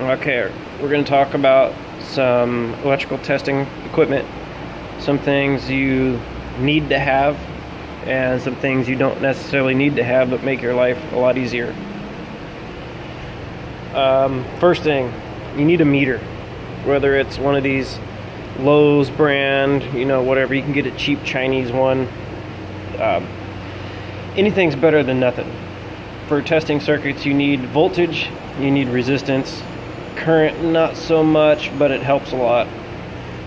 Okay, we're going to talk about some electrical testing equipment, some things you need to have, and some things you don't necessarily need to have but make your life a lot easier. Um, first thing, you need a meter, whether it's one of these Lowe's brand, you know, whatever. You can get a cheap Chinese one. Um, anything's better than nothing. For testing circuits, you need voltage, you need resistance, current, not so much, but it helps a lot.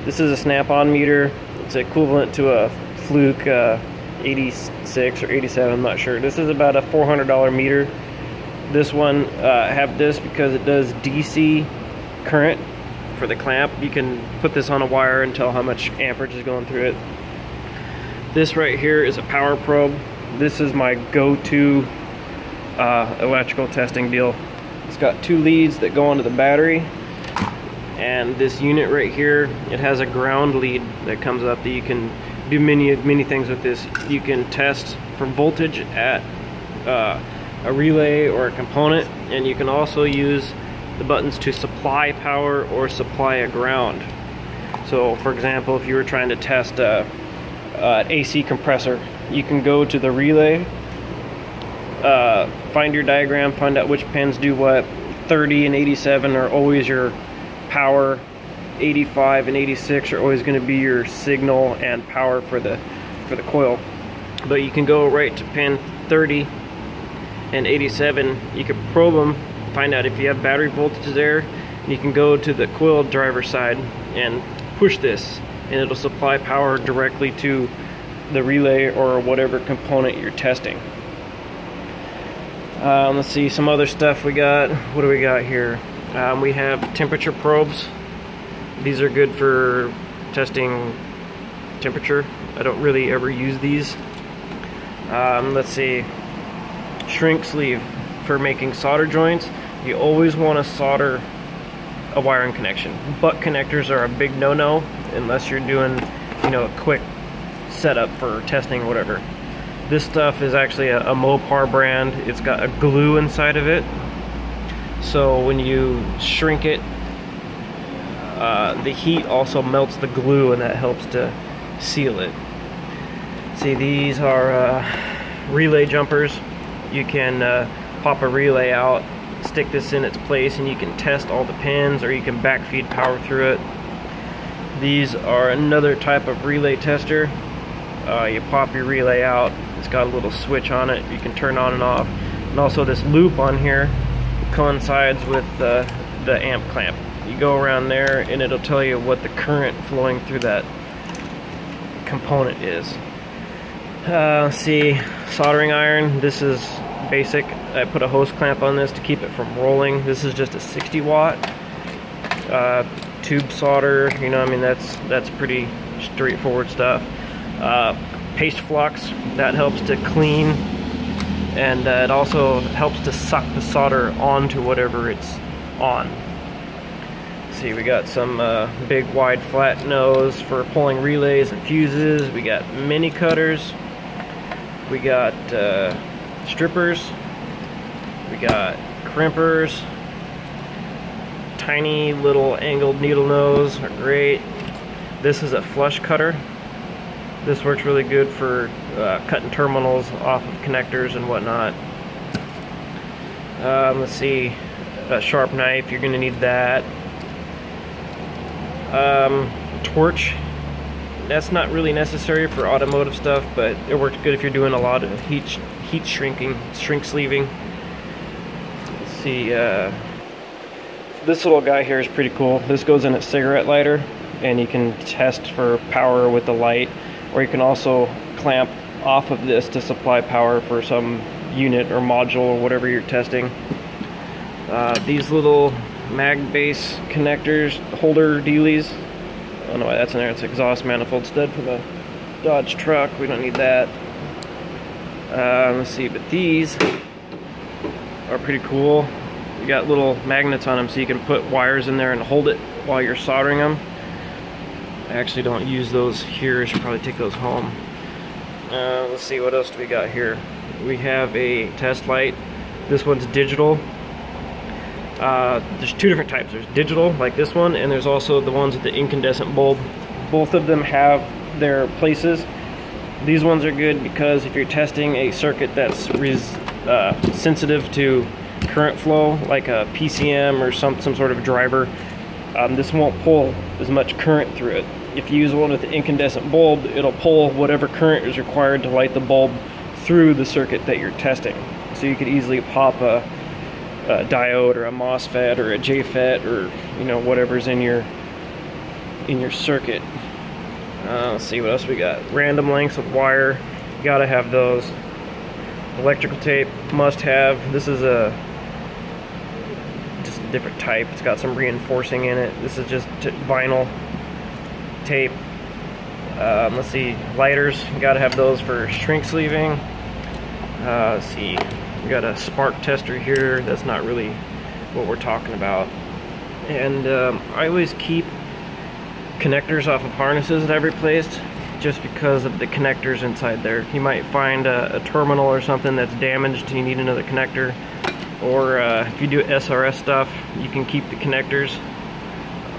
This is a snap-on meter. It's equivalent to a Fluke uh, 86 or 87, I'm not sure. This is about a $400 meter. This one, uh, have this because it does DC current for the clamp. You can put this on a wire and tell how much amperage is going through it. This right here is a power probe. This is my go-to uh, electrical testing deal. It's got two leads that go onto the battery. And this unit right here it has a ground lead that comes up that you can do many many things with this. You can test for voltage at uh, a relay or a component. And you can also use the buttons to supply power or supply a ground. So for example if you were trying to test a, an AC compressor you can go to the relay uh, find your diagram find out which pins do what. 30 and 87 are always your power. 85 and 86 are always going to be your signal and power for the for the coil. But you can go right to pin 30 and 87 you can probe them find out if you have battery voltage there. You can go to the coil driver side and push this and it'll supply power directly to the relay or whatever component you're testing um, let's see some other stuff we got. What do we got here? Um, we have temperature probes. These are good for testing temperature. I don't really ever use these. Um, let's see. Shrink sleeve for making solder joints. You always want to solder a wiring connection. Butt connectors are a big no-no unless you're doing you know a quick setup for testing or whatever this stuff is actually a, a Mopar brand. It's got a glue inside of it. So when you shrink it uh, the heat also melts the glue and that helps to seal it. See these are uh, relay jumpers. You can uh, pop a relay out stick this in its place and you can test all the pins or you can backfeed power through it. These are another type of relay tester. Uh, you pop your relay out it's got a little switch on it you can turn on and off. And also this loop on here coincides with uh, the amp clamp. You go around there and it'll tell you what the current flowing through that component is. Uh, see soldering iron this is basic. I put a hose clamp on this to keep it from rolling. This is just a 60 watt uh, tube solder you know I mean that's that's pretty straightforward stuff. Uh, paste flux that helps to clean and uh, it also helps to suck the solder onto whatever it's on see, we got some uh, big wide flat nose for pulling relays and fuses. We got mini cutters. We got uh, strippers. We got crimpers. Tiny little angled needle nose are great. This is a flush cutter. This works really good for uh, cutting terminals off of connectors and whatnot. Um, let's see, a sharp knife, you're going to need that. Um, torch that's not really necessary for automotive stuff but it works good if you're doing a lot of heat heat shrinking shrink sleeving. Let's see uh, this little guy here is pretty cool. This goes in a cigarette lighter and you can test for power with the light or you can also clamp off of this to supply power for some unit or module or whatever you're testing uh, these little mag base connectors, holder dealies. I don't know why that's in there. It's exhaust manifold stud for the Dodge truck. We don't need that. Uh, let's see, but these are pretty cool. You got little magnets on them so you can put wires in there and hold it while you're soldering them. Actually don't use those here. I should probably take those home. Uh, let's see, what else do we got here? We have a test light. This one's digital. Uh, there's two different types. There's digital, like this one, and there's also the ones with the incandescent bulb. Both of them have their places. These ones are good because if you're testing a circuit that's uh, sensitive to current flow, like a PCM or some, some sort of driver, um, this won't pull as much current through it. If you use one with the incandescent bulb, it'll pull whatever current is required to light the bulb through the circuit that you're testing. So you could easily pop a, a diode or a MOSFET or a JFET or you know whatever's in your in your circuit. Uh, let's see what else we got. Random lengths of wire, gotta have those. Electrical tape, must have. This is a different type. It's got some reinforcing in it. This is just vinyl tape. Um, let's see, lighters, You gotta have those for shrink sleeving. Uh, let's see, we got a spark tester here. That's not really what we're talking about. And um, I always keep connectors off of harnesses that I've replaced just because of the connectors inside there. You might find a, a terminal or something that's damaged and you need another connector. Or uh, if you do SRS stuff, you can keep the connectors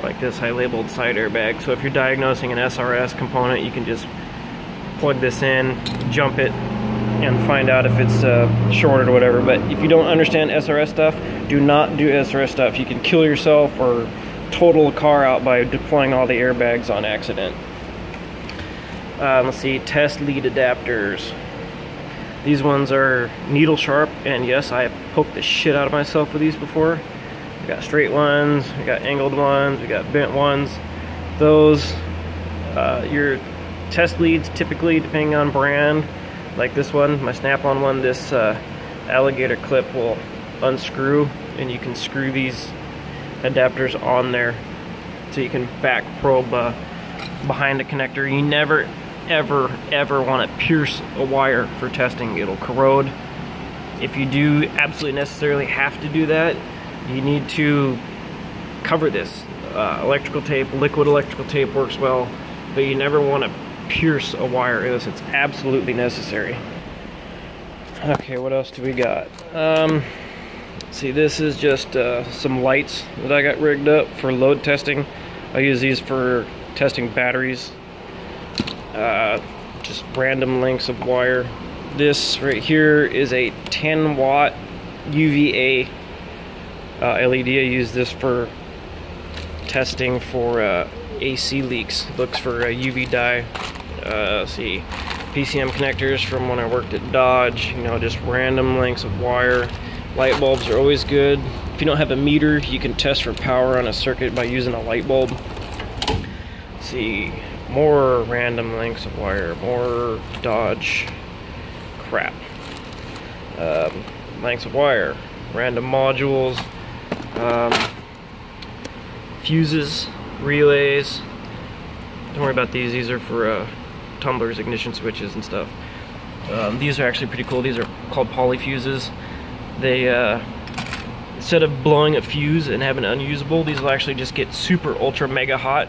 like this I labeled side airbag. So if you're diagnosing an SRS component, you can just plug this in, jump it, and find out if it's uh, shorted or whatever. But if you don't understand SRS stuff, do not do SRS stuff. You can kill yourself or total a car out by deploying all the airbags on accident. Uh, let's see, test lead adapters. These ones are needle sharp, and yes, I have poked the shit out of myself with these before. We got straight ones, we got angled ones, we got bent ones. Those, uh, your test leads typically, depending on brand, like this one, my snap-on one, this uh, alligator clip will unscrew and you can screw these adapters on there so you can back probe uh, behind the connector. You never, ever, ever want to pierce a wire for testing. It'll corrode. If you do absolutely necessarily have to do that, you need to cover this. Uh, electrical tape, liquid electrical tape works well, but you never want to pierce a wire unless it's absolutely necessary. Okay, what else do we got? Um, see, this is just uh, some lights that I got rigged up for load testing. I use these for testing batteries. Uh, just random lengths of wire. This right here is a 10 watt UVA uh, LED. I use this for testing for uh, AC leaks. Looks for a UV dye uh, see, PCM connectors from when I worked at Dodge, you know, just random lengths of wire. Light bulbs are always good. If you don't have a meter, you can test for power on a circuit by using a light bulb. See, more random lengths of wire, more Dodge crap. Um, lengths of wire, random modules, um, fuses, relays. Don't worry about these, these are for uh, tumblers, ignition switches, and stuff. Um, these are actually pretty cool. These are called polyfuses. They, uh, instead of blowing a fuse and having it unusable, these will actually just get super ultra mega hot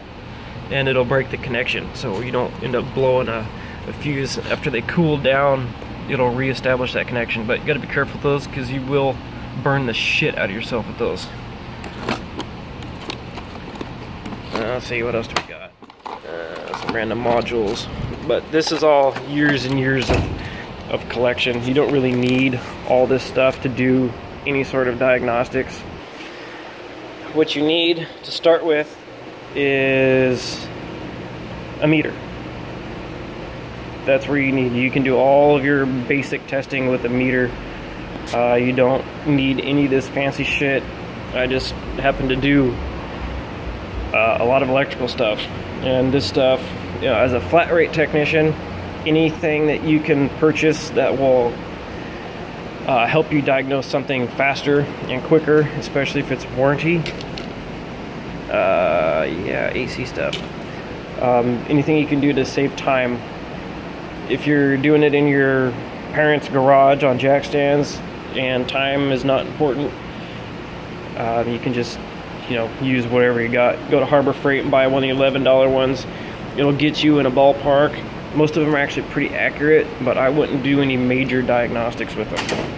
and it'll break the connection. So you don't end up blowing a, a fuse. After they cool down, it'll reestablish that connection. But you gotta be careful with those because you will burn the shit out of yourself with those. Uh, let's see, what else do we got? Uh, some random modules but this is all years and years of, of collection. You don't really need all this stuff to do any sort of diagnostics. What you need to start with is a meter. That's where you need. You can do all of your basic testing with a meter. Uh, you don't need any of this fancy shit. I just happen to do uh, a lot of electrical stuff. And this stuff you know, as a flat rate technician, anything that you can purchase that will uh, help you diagnose something faster and quicker, especially if it's warranty. Uh, yeah, AC stuff. Um, anything you can do to save time. If you're doing it in your parents' garage on jack stands and time is not important, uh, you can just, you know, use whatever you got. Go to Harbor Freight and buy one of the $11 ones it'll get you in a ballpark. Most of them are actually pretty accurate, but I wouldn't do any major diagnostics with them.